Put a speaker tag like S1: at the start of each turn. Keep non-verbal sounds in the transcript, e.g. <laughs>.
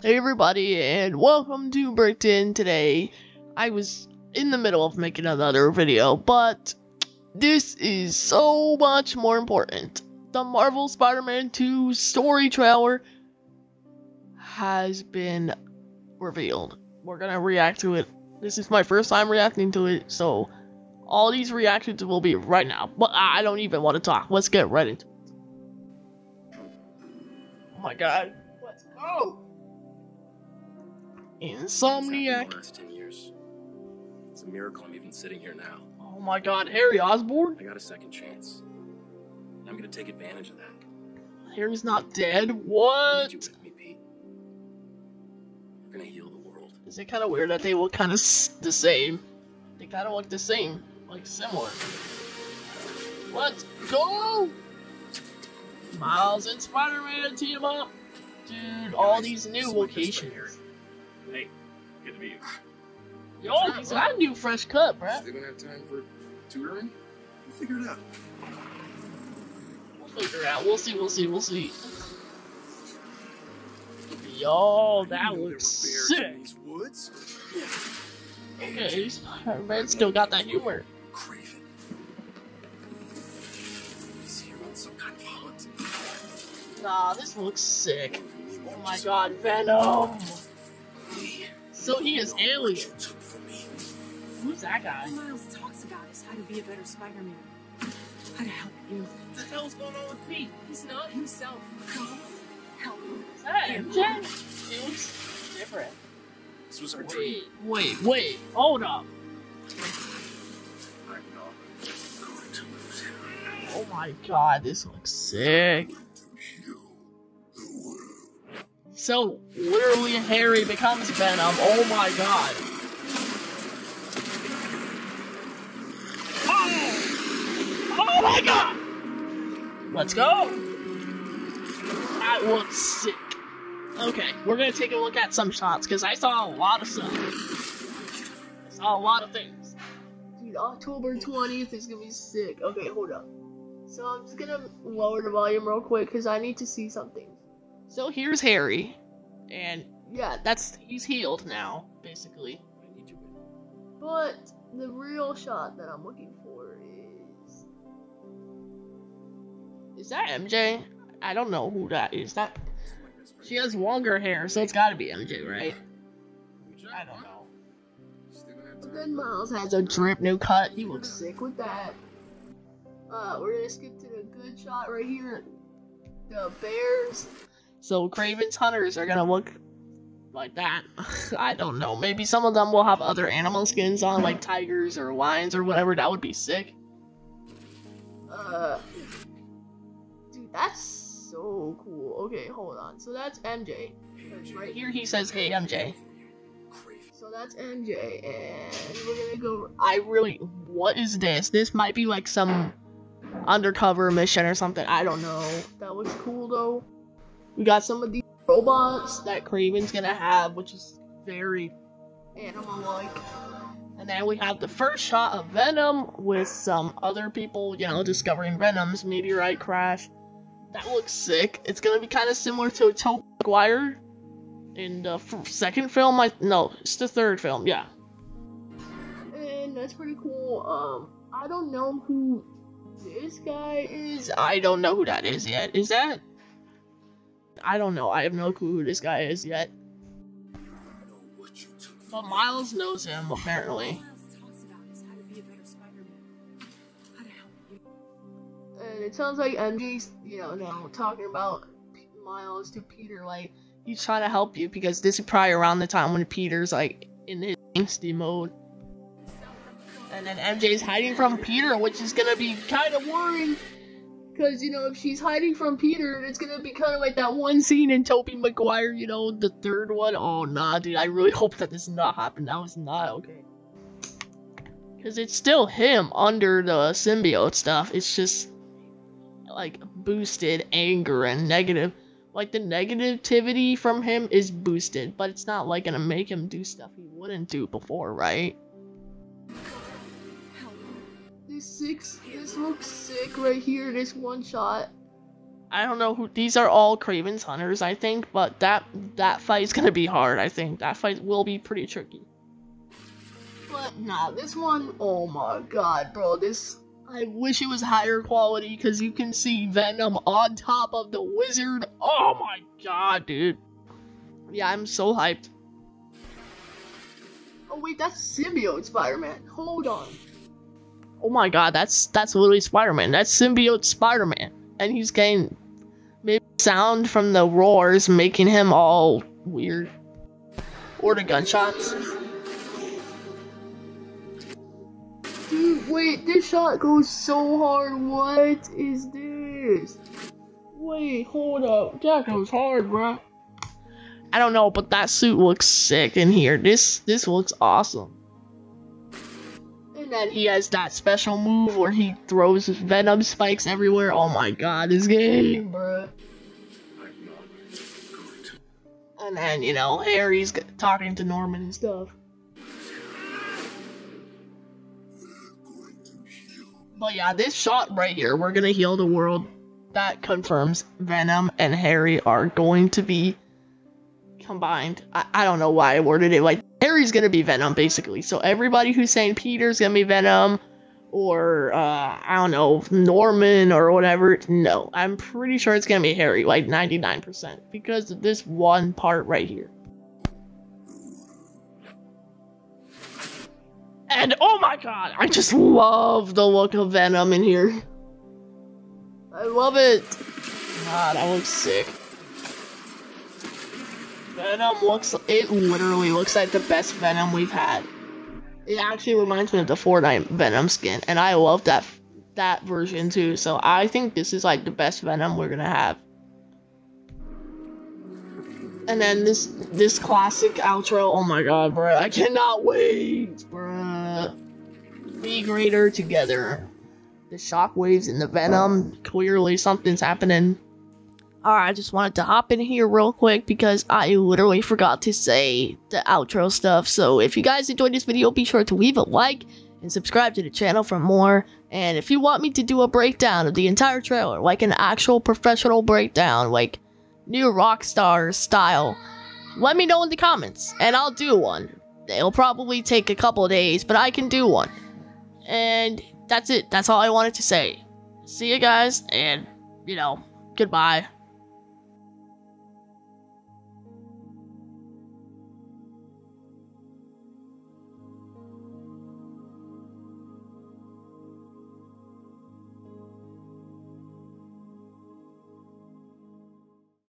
S1: Hey everybody, and welcome to Bricked In. Today, I was in the middle of making another video, but this is so much more important. The Marvel Spider-Man 2 story trailer has been revealed. We're gonna react to it. This is my first time reacting to it, so all these reactions will be right now. But I don't even want to talk. Let's get right into it. Oh my god. Let's go! Insomniac.
S2: last 10 years. It's a miracle I'm even sitting here now.
S1: Oh my god, Harry Osborn?
S2: I got a second chance. I'm gonna take advantage of that.
S1: Harry's not dead? What?
S2: you with me, Pete. We're gonna heal the world.
S1: Is it kind of weird that they look kind of the same? They kind of look the same, like similar. Let's go! Miles and Spider-Man team up! Dude, all these new
S2: This is my best friend,
S1: locations.
S2: Harry. Hey, good to meet you.
S1: Yo, he's got a new fresh cut, bruh.
S2: Still gonna have time for tutoring? We'll figure it out.
S1: We'll figure it out. We'll see, we'll see, we'll see. Yo, that looks sick.
S2: these woods?
S1: Okay, Spider-Man still got that humor.
S2: Kraven. He's here on some kind of hunt.
S1: Nah, this looks sick. Oh my god, Venom!
S2: Lee,
S1: So he is alien.
S2: you took from me.
S1: Who's that guy?
S3: All Miles talks about is how to be a better Spider-Man. How to help you.
S1: What the hell's going on with Pete?
S3: He's not himself. Come, help me.
S1: Is that MJ? He looks different.
S2: This was our dream.
S1: Wait, wait, wait, hold up.
S2: I'm not going to lose him.
S1: Oh my god, this looks sick. So, literally, Harry becomes Venom. Oh my god. Oh! Oh my god! Let's go! That looks sick. Okay, we're gonna take a look at some shots, because I saw a lot of stuff. I saw a lot of things. Dude, October 20th is gonna be sick. Okay, hold up. So I'm just gonna lower the volume real quick because I need to see something. So here's Harry, and yeah, that's he's healed now, basically.
S2: I need you with
S1: But the real shot that I'm looking for is is that MJ? I don't know who that is. That she has longer hair, so it's got to be MJ, right? I don't know.
S2: Still gonna have
S1: But then Miles has a drip new cut. He looks sick with that. Uh, we're gonna skip to the good shot right here. The bears. So Kraven's hunters are gonna look like that. <laughs> I don't know. Maybe some of them will have other animal skins on, like tigers or lions or whatever. That would be sick. Uh, dude, that's so cool. Okay, hold on. So that's MJ. Right here, he says, "Hey, MJ." So that's MJ, and we're gonna go. I really. What is this? This might be like some undercover mission or something. I don't know. That looks cool though. We got some of these robots that Kraven's gonna have, which is very animal-like. And then we have the first shot of Venom with some other people, you know, discovering Venom's meteorite crash. That looks sick. It's gonna be kind of similar to Tobey Maguire in the second film. I no, it's the third film. Yeah. And that's pretty cool. Um, I don't know who this guy is. I don't know who that is yet. Is that? I don't know. I have no clue who this guy is yet. But. Miles knows him apparently. And it sounds like MJ's, you know, now talking about Miles to Peter, like he's trying to help you because this is probably around the time when Peter's like in his angsty mode. And then MJ's hiding from Peter, which is gonna be kind of worrying. Because, you know, if she's hiding from Peter, it's gonna be kind of like that one scene in Tobey Maguire, you know, the third one. Oh, nah, dude, I really hope that this does not happen. That was not okay. Because it's still him under the symbiote stuff. It's just like boosted anger and negative. Like the negativity from him is boosted, but it's not like gonna make him do stuff he wouldn't do before, right? Six, this looks sick right here. This one shot. I don't know who these are all Kraven's hunters, I think, but that that fight's gonna be hard, I think. That fight will be pretty tricky. But nah, this one, oh my god, bro, this I wish it was higher quality because you can see Venom on top of the Lizard. Oh my god, dude. Yeah, I'm so hyped. Oh wait, that's symbiote Spider-Man. Hold on. Oh my god, that's that's literally Spider-Man. That's symbiote Spider-Man. And he's getting maybe sound from the roars making him all weird. Or the gunshots. Dude, wait, this shot goes so hard. What is this? Wait, hold up. That goes hard, bruh. I don't know, but that suit looks sick in here. This this looks awesome. And then he has that special move where he throws venom spikes everywhere. Oh my god, this game, bruh. And then, you know, Harry's talking to Norman and stuff. But yeah, this shot right here, we're gonna heal the world. That confirms Venom and Harry are going to be combined. I, I don't know why I worded it like Harry's gonna be Venom basically. So everybody who's saying Peter's gonna be Venom or uh, I don't know Norman or whatever, no, I'm pretty sure it's gonna be Harry, like 99% because of this one part right here. And oh my god, I just love the look of Venom in here. I love it. God, that looks sick. Venom looks, it literally looks like the best Venom we've had. It actually reminds me of the Fortnite Venom skin, and I love that that version too. So I think this is like the best Venom we're gonna have. And then this this classic outro. Oh my god, bro! I cannot wait, bro. Be greater together. The shockwaves and the venom. Clearly, something's happening. Alright, I just wanted to hop in here real quick because I literally forgot to say the outro stuff. So if you guys enjoyed this video, be sure to leave a like and subscribe to the channel for more. And if you want me to do a breakdown of the entire trailer, like an actual professional breakdown, like new Rockstar style, let me know in the comments and I'll do one. It'll probably take a couple days, but I can do one. And that's it. That's all I wanted to say. See you guys, and, you know, goodbye.